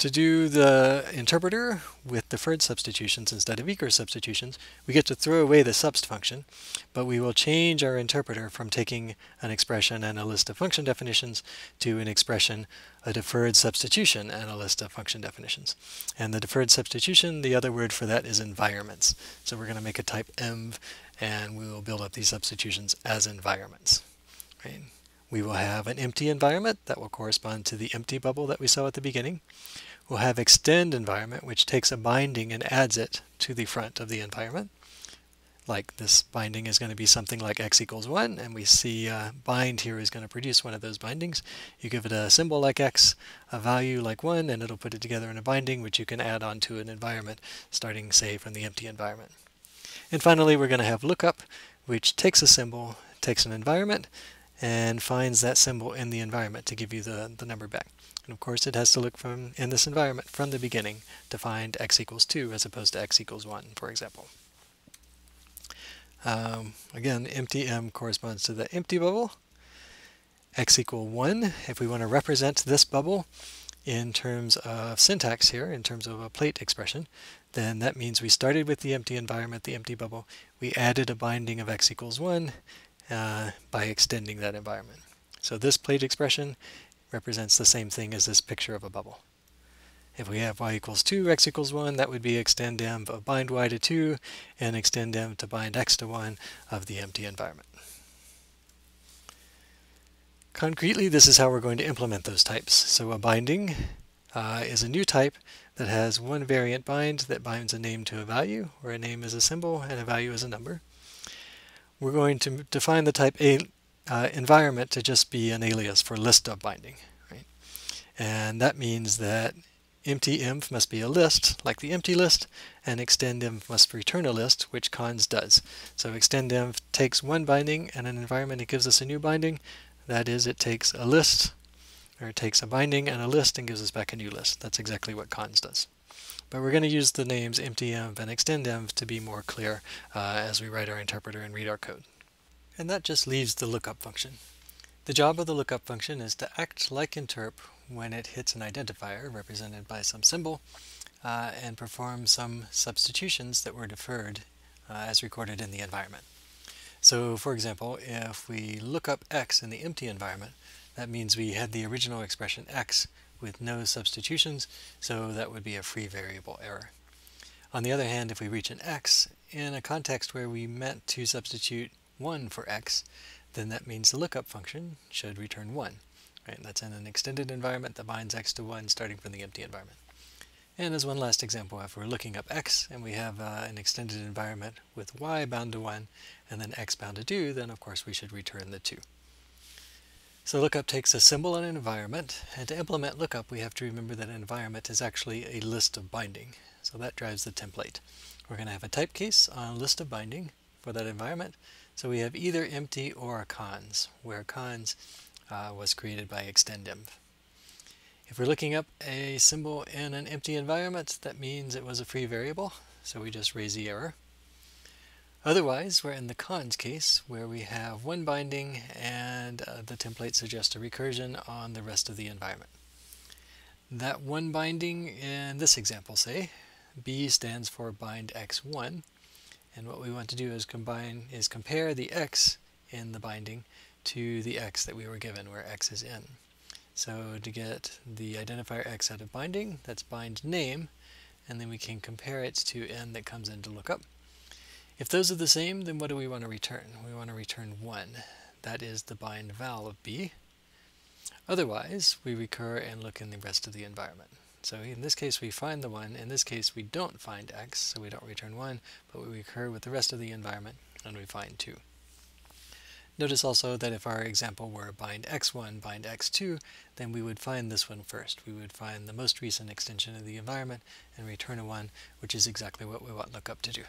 To do the interpreter with deferred substitutions instead of eager substitutions, we get to throw away the subst function, but we will change our interpreter from taking an expression and a list of function definitions to an expression, a deferred substitution, and a list of function definitions. And the deferred substitution, the other word for that is environments. So we're going to make a type env, and we will build up these substitutions as environments. Right? We will have an empty environment that will correspond to the empty bubble that we saw at the beginning. We'll have extend environment, which takes a binding and adds it to the front of the environment. Like this binding is going to be something like x equals 1, and we see uh, bind here is going to produce one of those bindings. You give it a symbol like x, a value like 1, and it'll put it together in a binding, which you can add onto an environment, starting, say, from the empty environment. And finally, we're going to have lookup, which takes a symbol, takes an environment, and finds that symbol in the environment to give you the, the number back. And of course it has to look from in this environment from the beginning to find x equals 2 as opposed to x equals 1, for example. Um, again, empty m corresponds to the empty bubble. x equal 1, if we want to represent this bubble in terms of syntax here, in terms of a Plait expression, then that means we started with the empty environment, the empty bubble. We added a binding of x equals 1 uh, by extending that environment. So this Plait expression represents the same thing as this picture of a bubble. If we have y equals 2, x equals 1, that would be extend env of bind y to 2 and extend env to bind x to 1 of the empty environment. Concretely, this is how we're going to implement those types. So a binding uh, is a new type that has one variant bind that binds a name to a value, where a name is a symbol and a value is a number. We're going to define the type a uh, environment to just be an alias for list of binding. Right? And that means that empty env must be a list, like the empty list, and extend env must return a list, which cons does. So extend env takes one binding and an environment, it gives us a new binding. That is, it takes a list, or it takes a binding and a list and gives us back a new list. That's exactly what cons does. But we're going to use the names empty env and extend env to be more clear uh, as we write our interpreter and read our code. And that just leaves the lookup function. The job of the lookup function is to act like interp when it hits an identifier represented by some symbol uh, and perform some substitutions that were deferred uh, as recorded in the environment. So for example, if we look up x in the empty environment, that means we had the original expression x with no substitutions, so that would be a free variable error. On the other hand, if we reach an x in a context where we meant to substitute 1 for x, then that means the lookup function should return 1. Right? That's in an extended environment that binds x to 1 starting from the empty environment. And as one last example, if we're looking up x and we have uh, an extended environment with y bound to 1 and then x bound to 2, then of course we should return the 2. So lookup takes a symbol and an environment, and to implement lookup we have to remember that an environment is actually a list of binding. So that drives the template. We're going to have a type case on a list of binding for that environment. So we have either empty or cons, where cons uh, was created by extendenv. If we're looking up a symbol in an empty environment, that means it was a free variable, so we just raise the error. Otherwise, we're in the cons case where we have one binding and uh, the template suggests a recursion on the rest of the environment. That one binding in this example, say, B stands for bind x1, and what we want to do is combine is compare the x in the binding to the x that we were given, where x is in. So to get the identifier x out of binding, that's bind name, and then we can compare it to n that comes in to look up. If those are the same, then what do we want to return? We want to return 1. That is the bind val of b. Otherwise, we recur and look in the rest of the environment. So in this case, we find the 1. In this case, we don't find x, so we don't return 1, but we recur with the rest of the environment, and we find 2. Notice also that if our example were bind x1, bind x2, then we would find this one first. We would find the most recent extension of the environment and return a 1, which is exactly what we want lookup to do.